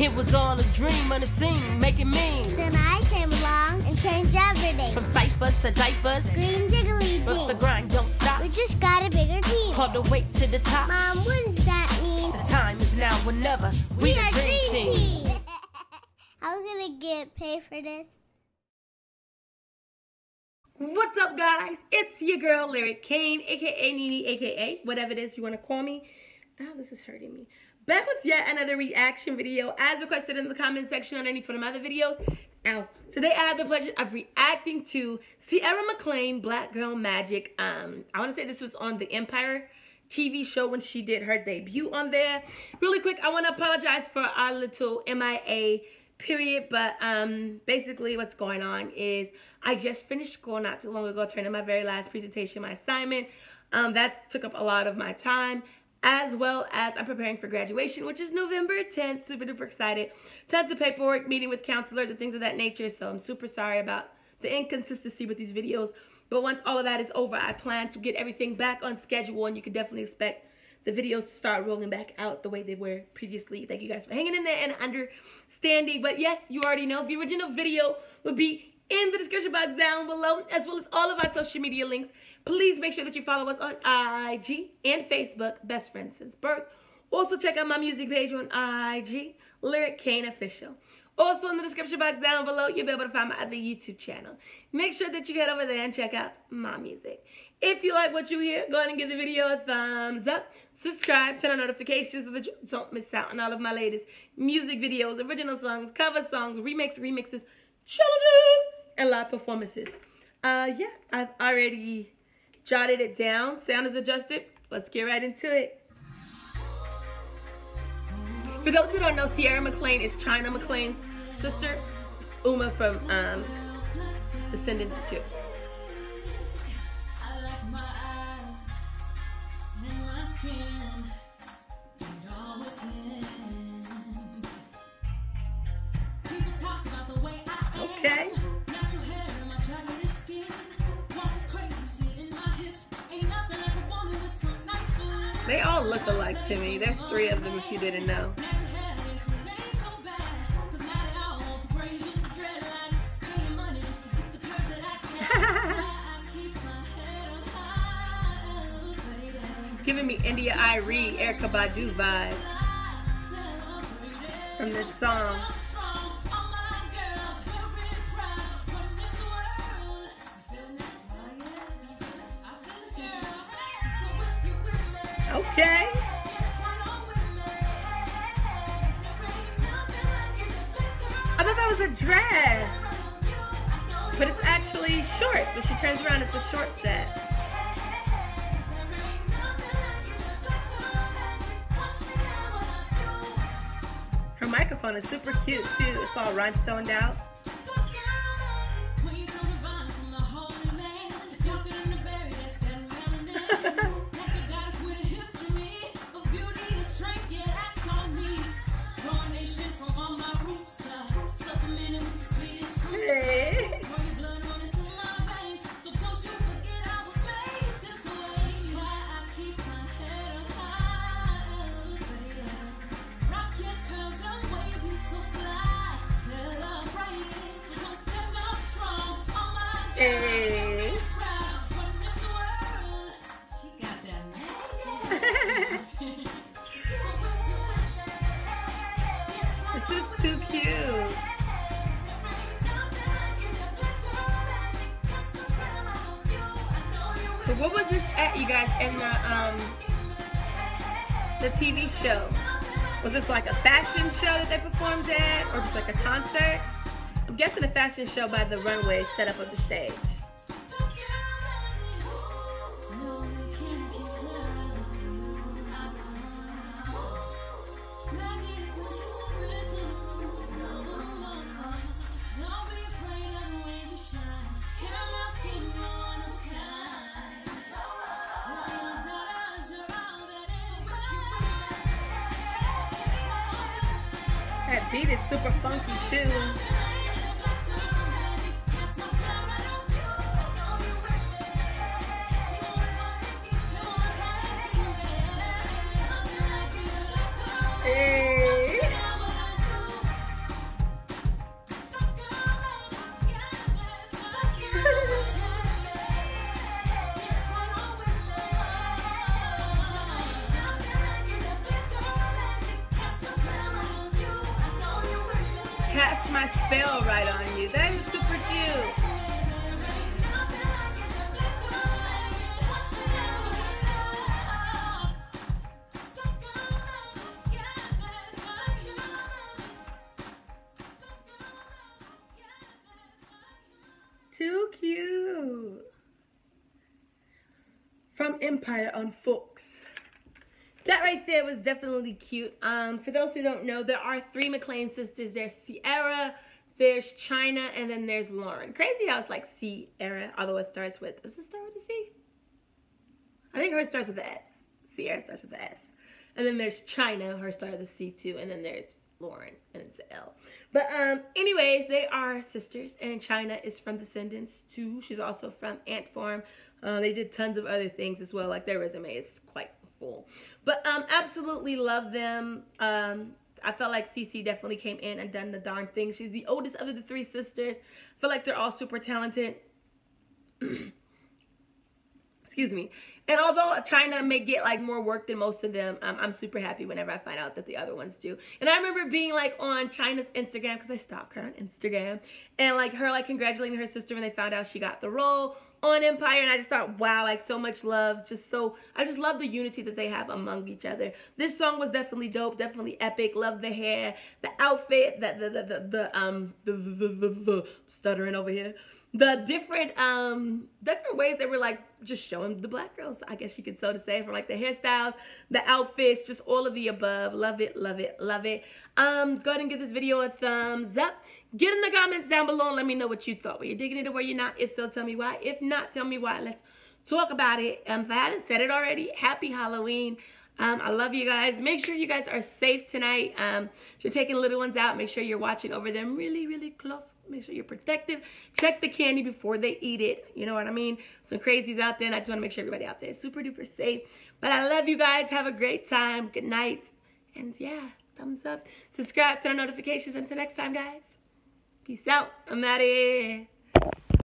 It was all a dream on the scene, making mean. Then I came along and changed everything. From ciphers to diapers, Green jiggly but the grind don't stop. We just got a bigger team. All the way to the top. Mom, what does that mean? The time is now or never. We, the are dream team. I'm gonna get paid for this. What's up, guys? It's your girl, Lyric Kane, aka Nee Nee, aka whatever it is you want to call me. Oh, this is hurting me. Back with yet another reaction video, as requested in the comment section underneath one of my other videos. Now, today I have the pleasure of reacting to Sierra McClain, Black Girl Magic. Um, I want to say this was on the Empire TV show when she did her debut on there. Really quick, I want to apologize for our little MIA period but um basically what's going on is i just finished school not too long ago turning my very last presentation my assignment um that took up a lot of my time as well as i'm preparing for graduation which is november 10th super duper excited tons of paperwork meeting with counselors and things of that nature so i'm super sorry about the inconsistency with these videos but once all of that is over i plan to get everything back on schedule and you can definitely expect the videos to start rolling back out the way they were previously. Thank you guys for hanging in there and understanding. But yes, you already know the original video will be in the description box down below, as well as all of our social media links. Please make sure that you follow us on IG and Facebook, Best Friends Since Birth. Also, check out my music page on IG, Lyric Kane Official. Also, in the description box down below, you'll be able to find my other YouTube channel. Make sure that you head over there and check out my music. If you like what you hear, go ahead and give the video a thumbs up. Subscribe, turn on notifications so that you don't miss out on all of my latest music videos, original songs, cover songs, remakes, remixes, challenges, and live performances. Uh, yeah, I've already jotted it down. Sound is adjusted. Let's get right into it. For those who don't know, Sierra McClain is China McClain's sister, Uma from um, Descendants 2. Okay. They all look alike to me. There's three of them if you didn't know. She's giving me India Irie, Erykah Badu vibes from this song. Okay. I thought that was a dress. But it's actually shorts. When she turns around, it's a short set. Her microphone is super cute too. It's all rhinestoned out. This is too cute. So what was this at, you guys, in the um the TV show? Was this like a fashion show that they performed at, or just like a concert? I'm guessing a fashion show by the runway set up on the stage. That beat is super funky too. Cast my spell right on you. That is super cute. Too cute. From Empire on Fox. That right there was definitely cute. Um, for those who don't know, there are three McClain sisters. There's Sierra, there's China, and then there's Lauryn. Crazy how it's like Sierra, although it starts with, does it start with a C? I think hers starts with the S. Sierra starts with the S. And then there's China, her starts with a C too, and then there's Lauryn, and it's L. But um, anyways, they are sisters, and China is from Descendants too. She's also from Ant Farm. Uh, they did tons of other things as well. Like their resume is quite full. But um, absolutely love them. Um, I felt like Cece definitely came in and done the darn thing. She's the oldest of the three sisters. I feel like they're all super talented. Excuse me. And although China may get like more work than most of them, um, I'm super happy whenever I find out that the other ones do. And I remember being like on China's Instagram because I stalk her on Instagram, and like her like congratulating her sister when they found out she got the role on Empire. And I just thought, wow, like so much love. Just so I just love the unity that they have among each other. This song was definitely dope, definitely epic. Love the hair, the outfit, the the the, the, the um the, the, the, the stuttering over here the different um different ways they were like just showing the black girls i guess you could so to say from like the hairstyles the outfits just all of the above. Love it love it love it. Um go ahead and give this video a thumbs up. Get in the comments down below and let me know what you thought. Were you digging it or were you not? If so tell me why. If not tell me why. Let's talk about it. Um if i haven't said it already happy halloween. Um, I love you guys. Make sure you guys are safe tonight. Um, if you're taking little ones out, make sure you're watching over them really, really close. Make sure you're protective. Check the candy before they eat it. You know what I mean? Some crazies out there, and I just want to make sure everybody out there is super duper safe. But I love you guys. Have a great time. Good night. And yeah, thumbs up. Subscribe, turn on notifications. Until next time, guys. Peace out. I'm out of here.